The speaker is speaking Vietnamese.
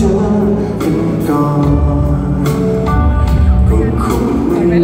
chớ vẫn còn cũng không mê